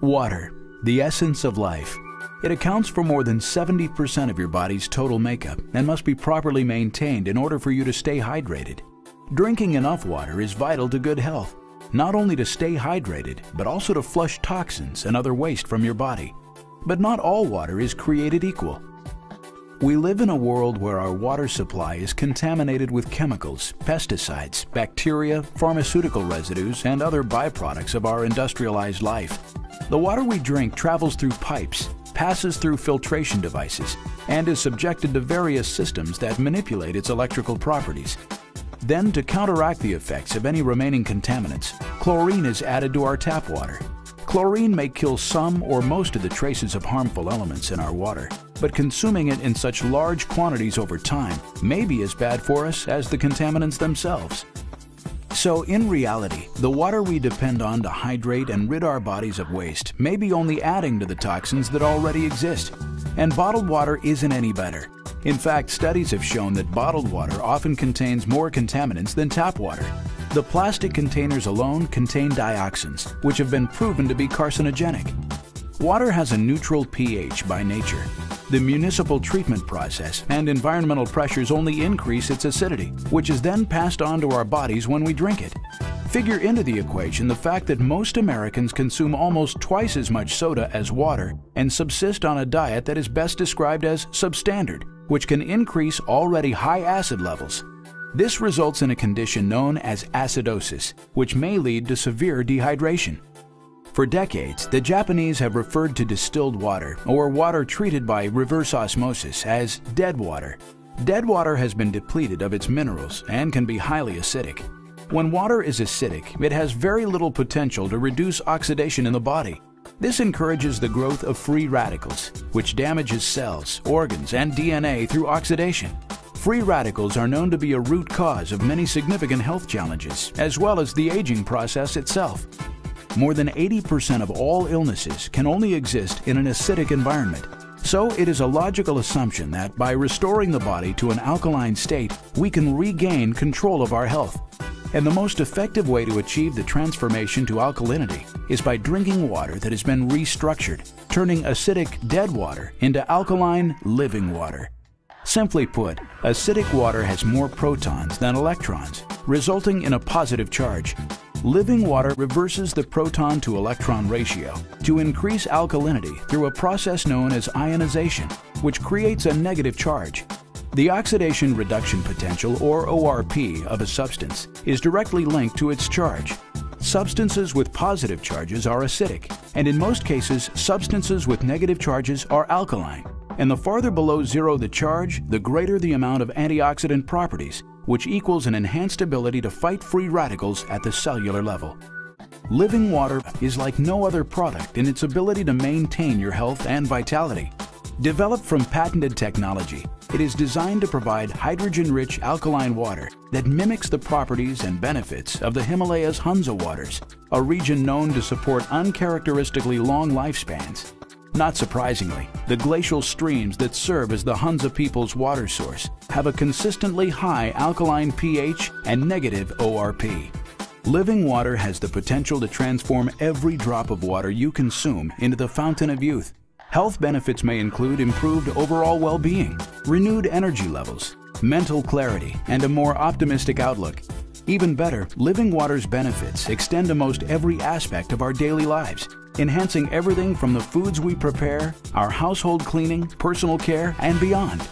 Water, the essence of life. It accounts for more than 70% of your body's total makeup and must be properly maintained in order for you to stay hydrated. Drinking enough water is vital to good health, not only to stay hydrated, but also to flush toxins and other waste from your body. But not all water is created equal. We live in a world where our water supply is contaminated with chemicals, pesticides, bacteria, pharmaceutical residues, and other byproducts of our industrialized life. The water we drink travels through pipes, passes through filtration devices, and is subjected to various systems that manipulate its electrical properties. Then, to counteract the effects of any remaining contaminants, chlorine is added to our tap water. Chlorine may kill some or most of the traces of harmful elements in our water, but consuming it in such large quantities over time may be as bad for us as the contaminants themselves. So, in reality, the water we depend on to hydrate and rid our bodies of waste may be only adding to the toxins that already exist. And bottled water isn't any better. In fact, studies have shown that bottled water often contains more contaminants than tap water. The plastic containers alone contain dioxins, which have been proven to be carcinogenic. Water has a neutral pH by nature. The municipal treatment process and environmental pressures only increase its acidity, which is then passed on to our bodies when we drink it. Figure into the equation the fact that most Americans consume almost twice as much soda as water and subsist on a diet that is best described as substandard, which can increase already high acid levels. This results in a condition known as acidosis, which may lead to severe dehydration. For decades, the Japanese have referred to distilled water, or water treated by reverse osmosis, as dead water. Dead water has been depleted of its minerals and can be highly acidic. When water is acidic, it has very little potential to reduce oxidation in the body. This encourages the growth of free radicals, which damages cells, organs, and DNA through oxidation. Free radicals are known to be a root cause of many significant health challenges, as well as the aging process itself. More than 80% of all illnesses can only exist in an acidic environment. So it is a logical assumption that by restoring the body to an alkaline state, we can regain control of our health. And the most effective way to achieve the transformation to alkalinity is by drinking water that has been restructured, turning acidic dead water into alkaline living water. Simply put, acidic water has more protons than electrons, resulting in a positive charge. Living water reverses the proton to electron ratio to increase alkalinity through a process known as ionization, which creates a negative charge. The oxidation reduction potential, or ORP, of a substance is directly linked to its charge. Substances with positive charges are acidic, and in most cases, substances with negative charges are alkaline. And the farther below zero the charge, the greater the amount of antioxidant properties, which equals an enhanced ability to fight free radicals at the cellular level. Living water is like no other product in its ability to maintain your health and vitality. Developed from patented technology, it is designed to provide hydrogen-rich alkaline water that mimics the properties and benefits of the Himalayas Hunza waters, a region known to support uncharacteristically long lifespans. Not surprisingly, the glacial streams that serve as the Hunza people's water source have a consistently high alkaline pH and negative ORP. Living water has the potential to transform every drop of water you consume into the fountain of youth. Health benefits may include improved overall well-being, renewed energy levels, mental clarity, and a more optimistic outlook. Even better, living water's benefits extend to most every aspect of our daily lives, enhancing everything from the foods we prepare, our household cleaning, personal care, and beyond.